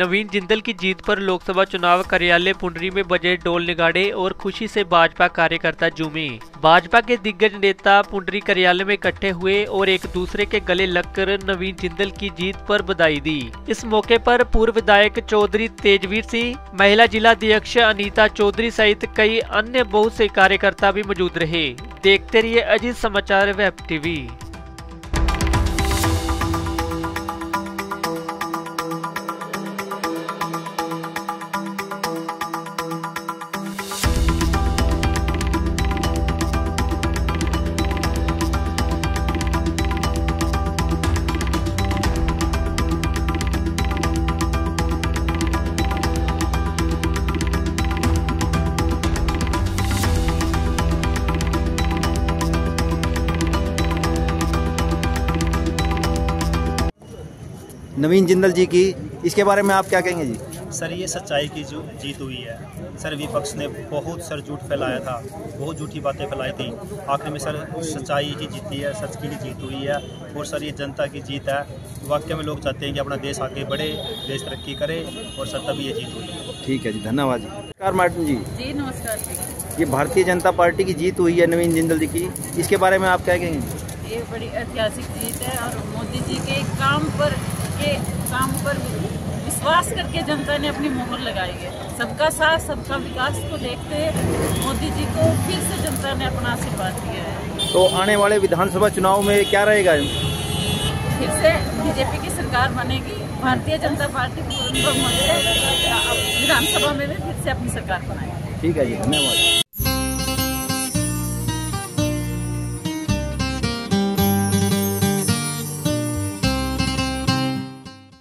नवीन जिंदल की जीत पर लोकसभा चुनाव कार्यालय पुंडरी में बजे डोल निगाड़े और खुशी से भाजपा कार्यकर्ता जूमे भाजपा के दिग्गज नेता पुंडरी कार्यालय में इकट्ठे हुए और एक दूसरे के गले लगकर नवीन जिंदल की जीत पर बधाई दी। इस मौके पर पूर्व विधायक चौधरी तेजवीर सिंह, महिला जिला अध्यक्ष अनीता चौधरी सहित कई अन्य बहुत से कार्यकर्ता भी मौजूद रहे। देखते रहिए अजीत समाचार, वेब टीवी। नवीन जिंदल जी की इसके बारे में आप क्या कहेंगे जी? सर ये सच्चाई की जो जीत हुई है सर विपक्ष ने बहुत सर झूठ फैलाया था बहुत झूठी बातें फैलाई थी। आखिर में सर सच्चाई ही जीती है सच की ही जीत हुई है और सर ये जनता की जीत है। वाक्य में लोग चाहते हैं कि अपना देश आगे बढ़े देश तरक्की करे और सर तभी ये जीत हुई। है ठीक है जी धन्यवाद जी। नमस्कार मार्टिन जी। जी नमस्कार ये भारतीय जनता पार्टी की जीत हुई है नवीन जिंदल जी की। इसके बारे में आप क्या कहेंगे? ये बड़ी ऐतिहासिक जीत है और मोदी जी के काम पर के काम पर विश्वास करके जनता ने अपनी मोहर लगाई है। सबका साथ सबका विकास को देखते मोदी जी को फिर से जनता ने अपना आशीर्वाद दिया है। तो आने वाले विधानसभा चुनाव में क्या रहेगा? फिर से बीजेपी की सरकार बनेगी। भारतीय जनता पार्टी पूर्ण बहुमत विधानसभा में भी फिर से अपनी सरकार बनाएगी। ठीक है जी धन्यवाद।